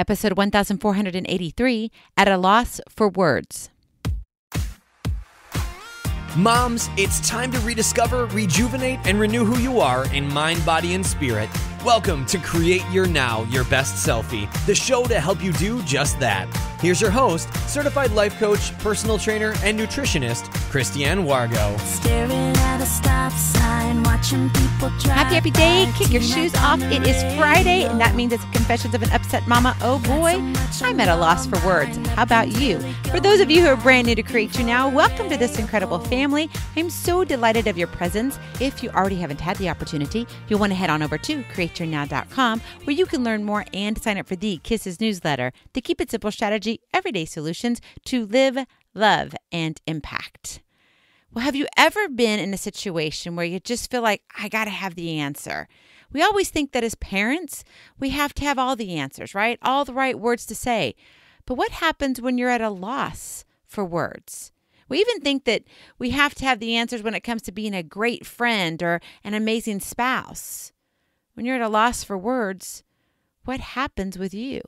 episode 1483 At a Loss for Words. Moms, it's time to rediscover, rejuvenate, and renew who you are in mind, body, and spirit. Welcome to Create Your Now, Your Best Selfie, the show to help you do just that. Here's your host, certified life coach, personal trainer, and nutritionist, Christiane Wargo. Staring at a stop sign, watching people drive happy, happy day. Kick your shoes off. It is Friday, and that means it's Confessions of an Upset Mama. Oh boy, I'm at a loss for words. How about you? For those of you who are brand new to Create Your Now, welcome to this incredible family. I'm so delighted of your presence. If you already haven't had the opportunity, you'll want to head on over to createyournow.com where you can learn more and sign up for the Kisses newsletter, the Keep It Simple strategy everyday solutions to live, love, and impact. Well, have you ever been in a situation where you just feel like, I got to have the answer? We always think that as parents, we have to have all the answers, right? All the right words to say. But what happens when you're at a loss for words? We even think that we have to have the answers when it comes to being a great friend or an amazing spouse. When you're at a loss for words, what happens with you?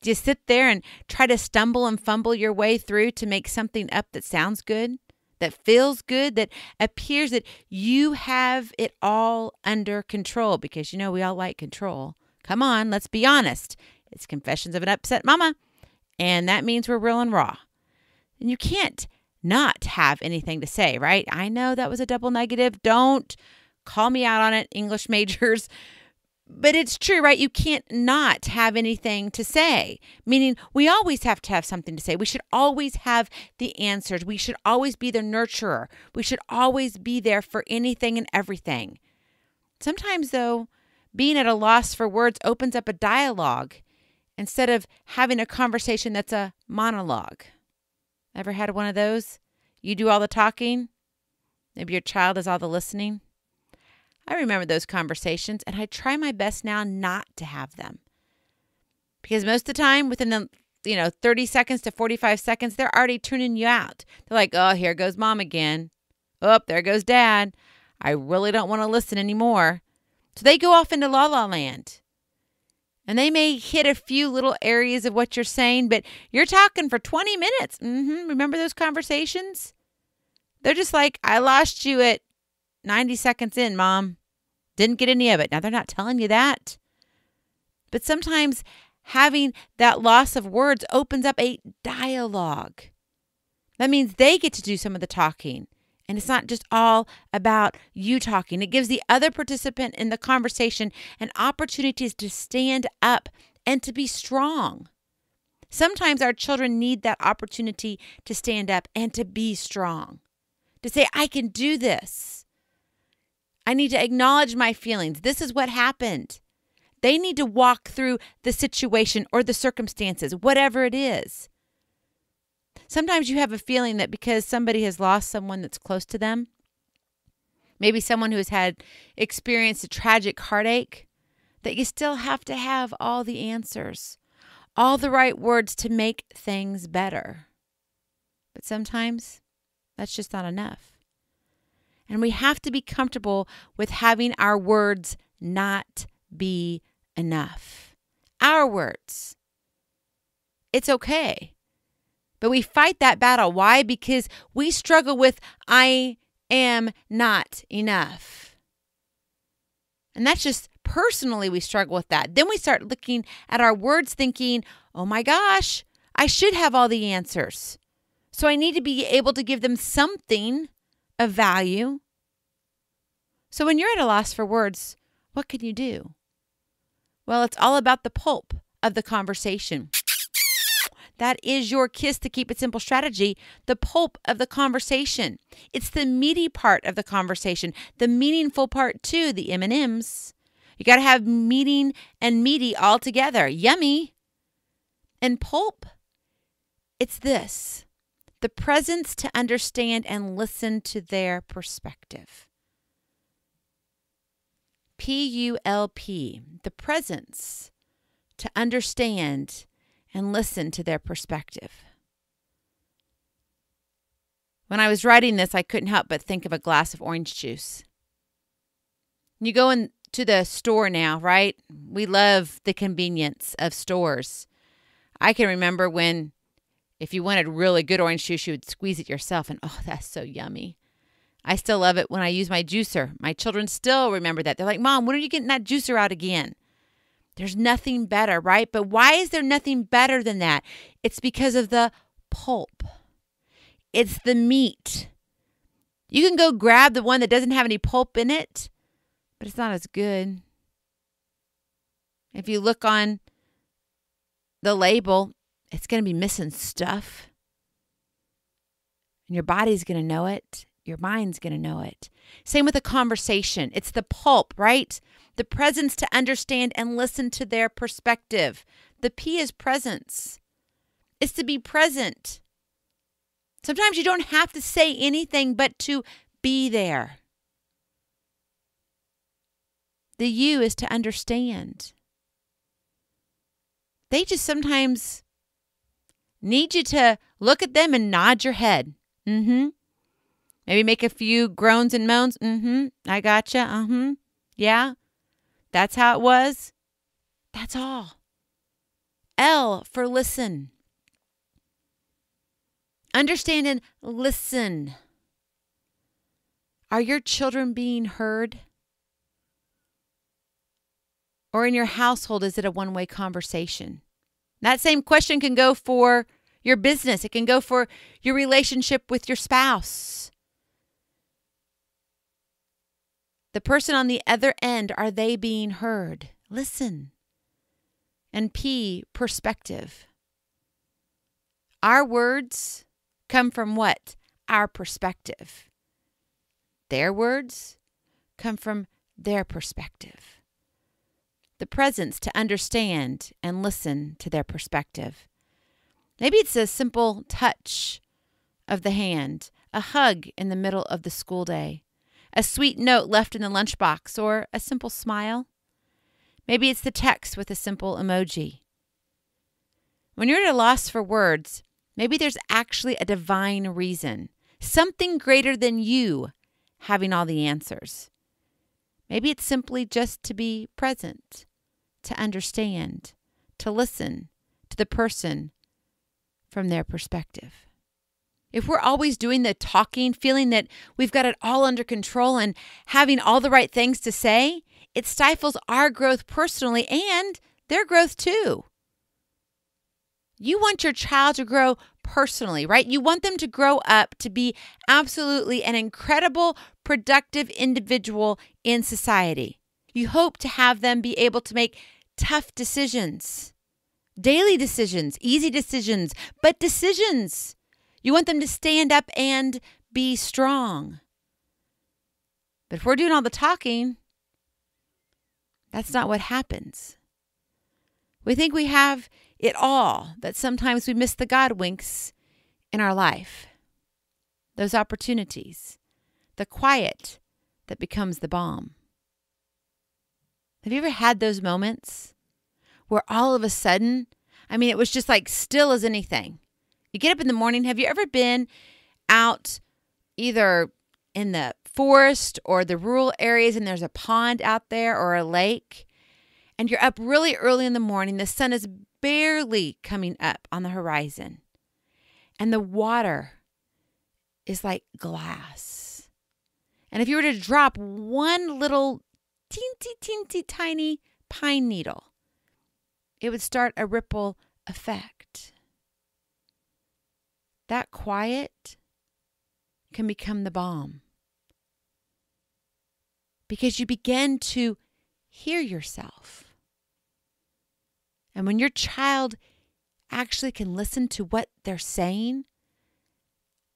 Do you sit there and try to stumble and fumble your way through to make something up that sounds good, that feels good, that appears that you have it all under control? Because you know, we all like control. Come on, let's be honest. It's Confessions of an Upset Mama, and that means we're real and raw. And you can't not have anything to say, right? I know that was a double negative. Don't call me out on it, English majors but it's true, right? You can't not have anything to say, meaning we always have to have something to say. We should always have the answers. We should always be the nurturer. We should always be there for anything and everything. Sometimes, though, being at a loss for words opens up a dialogue instead of having a conversation that's a monologue. Ever had one of those? You do all the talking, maybe your child does all the listening. I remember those conversations and I try my best now not to have them. Because most of the time, within the you know 30 seconds to 45 seconds, they're already tuning you out. They're like, oh, here goes mom again. Oh, there goes dad. I really don't want to listen anymore. So they go off into la la land. And they may hit a few little areas of what you're saying, but you're talking for 20 minutes. Mm-hmm. Remember those conversations? They're just like, I lost you at 90 seconds in, mom. Didn't get any of it. Now, they're not telling you that. But sometimes having that loss of words opens up a dialogue. That means they get to do some of the talking. And it's not just all about you talking. It gives the other participant in the conversation an opportunity to stand up and to be strong. Sometimes our children need that opportunity to stand up and to be strong, to say, I can do this. I need to acknowledge my feelings. This is what happened. They need to walk through the situation or the circumstances, whatever it is. Sometimes you have a feeling that because somebody has lost someone that's close to them, maybe someone who has had experienced a tragic heartache, that you still have to have all the answers, all the right words to make things better. But sometimes that's just not enough. And we have to be comfortable with having our words not be enough. Our words. It's okay. But we fight that battle. Why? Because we struggle with, I am not enough. And that's just personally, we struggle with that. Then we start looking at our words thinking, oh my gosh, I should have all the answers. So I need to be able to give them something of value. So when you're at a loss for words, what can you do? Well, it's all about the pulp of the conversation. That is your kiss to keep it simple strategy, the pulp of the conversation. It's the meaty part of the conversation, the meaningful part too, the M&Ms. You got to have meaning and meaty all together. Yummy. And pulp, it's this the presence to understand and listen to their perspective. P U L P, the presence to understand and listen to their perspective. When I was writing this, I couldn't help but think of a glass of orange juice. You go into the store now, right? We love the convenience of stores. I can remember when, if you wanted really good orange juice, you would squeeze it yourself, and oh, that's so yummy. I still love it when I use my juicer. My children still remember that. They're like, Mom, when are you getting that juicer out again? There's nothing better, right? But why is there nothing better than that? It's because of the pulp, it's the meat. You can go grab the one that doesn't have any pulp in it, but it's not as good. If you look on the label, it's going to be missing stuff. And your body's going to know it. Your mind's going to know it. Same with a conversation. It's the pulp, right? The presence to understand and listen to their perspective. The P is presence. It's to be present. Sometimes you don't have to say anything but to be there. The U is to understand. They just sometimes need you to look at them and nod your head. Mm hmm. Maybe make a few groans and moans. Mm-hmm. I gotcha. Uh-huh. Yeah. That's how it was. That's all. L for listen. Understand and listen. Are your children being heard? Or in your household, is it a one way conversation? That same question can go for your business, it can go for your relationship with your spouse. The person on the other end, are they being heard? Listen. And P, perspective. Our words come from what? Our perspective. Their words come from their perspective. The presence to understand and listen to their perspective. Maybe it's a simple touch of the hand, a hug in the middle of the school day, a sweet note left in the lunchbox, or a simple smile. Maybe it's the text with a simple emoji. When you're at a loss for words, maybe there's actually a divine reason, something greater than you having all the answers. Maybe it's simply just to be present, to understand, to listen to the person from their perspective. If we're always doing the talking, feeling that we've got it all under control and having all the right things to say, it stifles our growth personally and their growth too. You want your child to grow personally, right? You want them to grow up to be absolutely an incredible, productive individual in society. You hope to have them be able to make tough decisions, daily decisions, easy decisions, but decisions you want them to stand up and be strong. But if we're doing all the talking, that's not what happens. We think we have it all, that sometimes we miss the God winks in our life. Those opportunities, the quiet that becomes the balm. Have you ever had those moments where all of a sudden, I mean, it was just like still as anything? You get up in the morning. Have you ever been out either in the forest or the rural areas and there's a pond out there or a lake? And you're up really early in the morning. The sun is barely coming up on the horizon. And the water is like glass. And if you were to drop one little teensy, teensy, tiny pine needle, it would start a ripple effect that quiet can become the balm. Because you begin to hear yourself. And when your child actually can listen to what they're saying,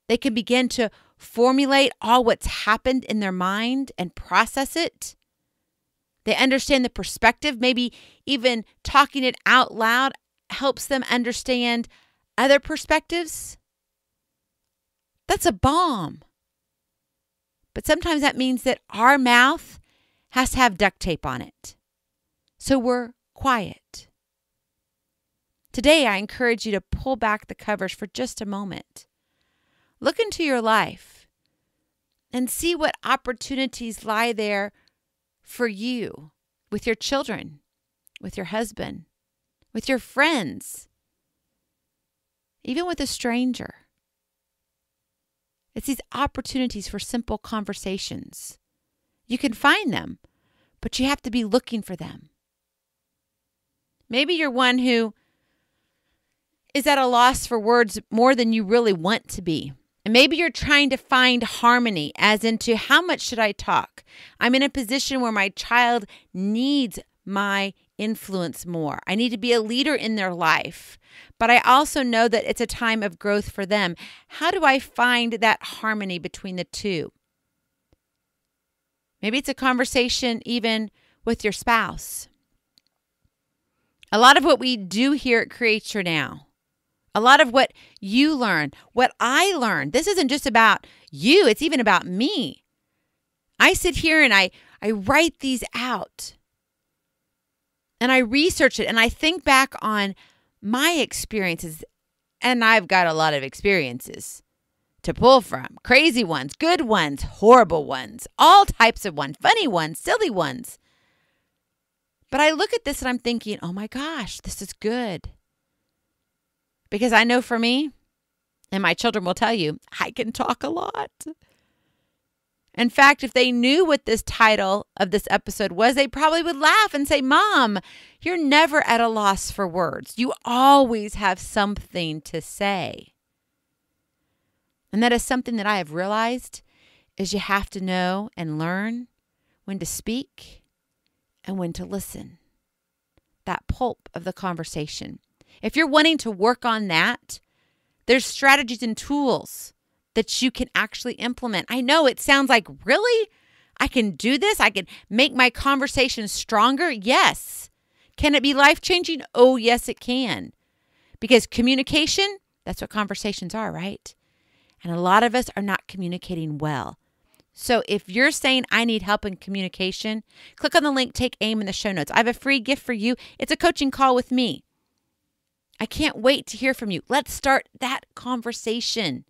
they can begin to formulate all what's happened in their mind and process it. They understand the perspective, maybe even talking it out loud helps them understand other perspectives. That's a balm. But sometimes that means that our mouth has to have duct tape on it. So we're quiet. Today, I encourage you to pull back the covers for just a moment. Look into your life and see what opportunities lie there for you with your children, with your husband, with your friends, even with a stranger. It's these opportunities for simple conversations. You can find them, but you have to be looking for them. Maybe you're one who is at a loss for words more than you really want to be. And maybe you're trying to find harmony, as into how much should I talk? I'm in a position where my child needs my influence more. I need to be a leader in their life. But I also know that it's a time of growth for them. How do I find that harmony between the two? Maybe it's a conversation even with your spouse. A lot of what we do here at Create Your Now a lot of what you learn, what I learned. This isn't just about you, it's even about me. I sit here and I, I write these out and I research it and I think back on my experiences. And I've got a lot of experiences to pull from crazy ones, good ones, horrible ones, all types of ones, funny ones, silly ones. But I look at this and I'm thinking, oh my gosh, this is good. Because I know for me, and my children will tell you, I can talk a lot. In fact, if they knew what this title of this episode was, they probably would laugh and say, Mom, you're never at a loss for words. You always have something to say. And that is something that I have realized is you have to know and learn when to speak and when to listen. That pulp of the conversation. If you're wanting to work on that, there's strategies and tools that you can actually implement. I know it sounds like, really? I can do this? I can make my conversation stronger? Yes. Can it be life changing? Oh, yes, it can. Because communication, that's what conversations are, right? And a lot of us are not communicating well. So if you're saying I need help in communication, click on the link, take aim in the show notes. I have a free gift for you. It's a coaching call with me. I can't wait to hear from you. Let's start that conversation.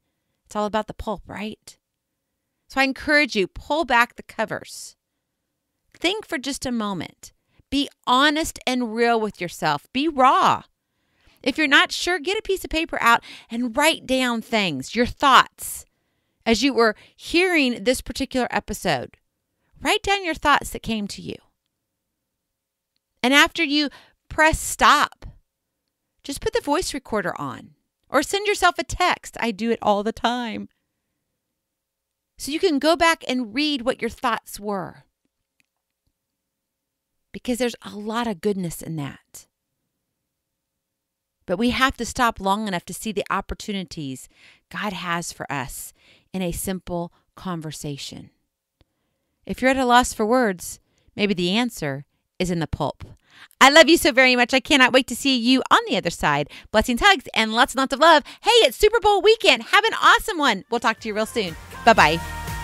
It's all about the pulp, right? So I encourage you, pull back the covers. Think for just a moment. Be honest and real with yourself. Be raw. If you're not sure, get a piece of paper out and write down things, your thoughts. As you were hearing this particular episode, write down your thoughts that came to you. And after you press stop, just put the voice recorder on or send yourself a text. I do it all the time. So you can go back and read what your thoughts were. Because there's a lot of goodness in that. But we have to stop long enough to see the opportunities God has for us in a simple conversation. If you're at a loss for words, maybe the answer is in the pulp. I love you so very much. I cannot wait to see you on the other side. Blessings, hugs, and lots and lots of love. Hey, it's Super Bowl weekend. Have an awesome one. We'll talk to you real soon. Bye bye.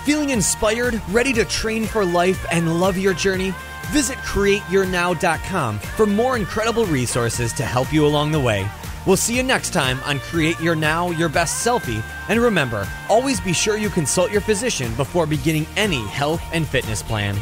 Feeling inspired, ready to train for life, and love your journey? Visit CreateYourNow.com for more incredible resources to help you along the way. We'll see you next time on Create Your Now, Your Best Selfie. And remember, always be sure you consult your physician before beginning any health and fitness plan.